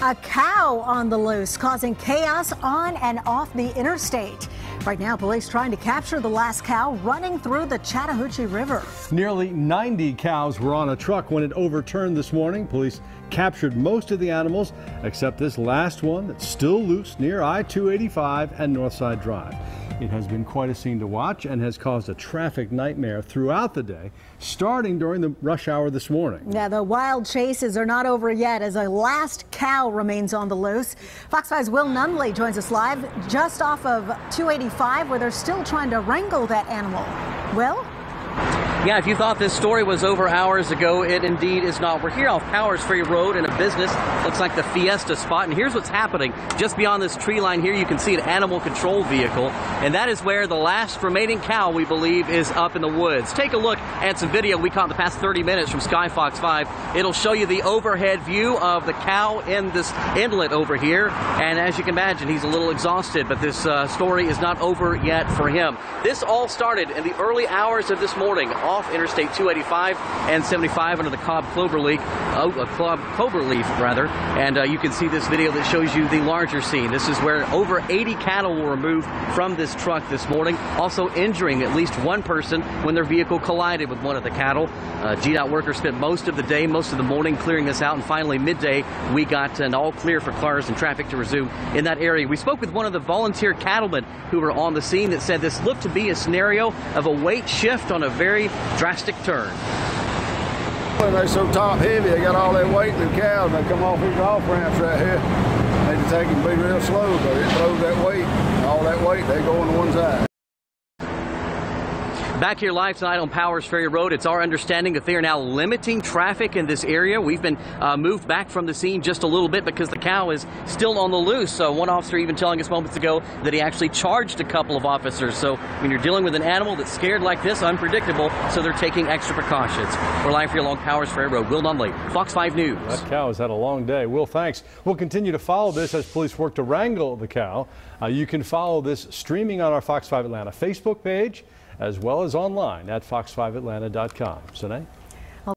A cow on the loose, causing chaos on and off the interstate. Right now, police trying to capture the last cow running through the Chattahoochee River. Nearly 90 cows were on a truck when it overturned this morning. Police captured most of the animals except this last one that's still loose near I-285 and Northside Drive. It has been quite a scene to watch and has caused a traffic nightmare throughout the day, starting during the rush hour this morning. Yeah, the wild chases are not over yet as a last cow remains on the loose. Fox 5's Will Nunley joins us live just off of 285 where they're still trying to wrangle that animal. Will? Yeah, if you thought this story was over hours ago, it indeed is not. We're here off Powers Ferry Road in a business. Looks like the Fiesta spot. And here's what's happening. Just beyond this tree line here, you can see an animal control vehicle. And that is where the last remaining cow, we believe, is up in the woods. Take a look at some video we caught in the past 30 minutes from Sky Fox 5. It'll show you the overhead view of the cow in this inlet over here. And as you can imagine, he's a little exhausted, but this uh, story is not over yet for him. This all started in the early hours of this morning off Interstate 285 and 75 under the Cobb Cloverleaf, uh, Cobb Cloverleaf rather. And uh, you can see this video that shows you the larger scene. This is where over 80 cattle were removed from this truck this morning, also injuring at least one person when their vehicle collided with one of the cattle. Uh, GDOT workers spent most of the day, most of the morning clearing this out, and finally midday we got an all clear for cars and traffic to resume in that area. We spoke with one of the volunteer cattlemen who were on the scene that said this looked to be a scenario of a weight shift on a very drastic turn. They're so top heavy, they got all that weight in the cows, and they come off these off ramps right here. They to take and be real slow, but it throws that weight, all that weight, they go on one side. Back here live tonight on Powers Ferry Road, it's our understanding that they are now limiting traffic in this area. We've been uh, moved back from the scene just a little bit because the cow is still on the loose. So one officer even telling us moments ago that he actually charged a couple of officers. So when you're dealing with an animal that's scared like this, unpredictable, so they're taking extra precautions. We're live here along Powers Ferry Road. Will Nunley, Fox 5 News. That cow has had a long day. Will, thanks. We'll continue to follow this as police work to wrangle the cow. Uh, you can follow this streaming on our Fox 5 Atlanta Facebook page as well as online at fox5atlanta.com. Sine?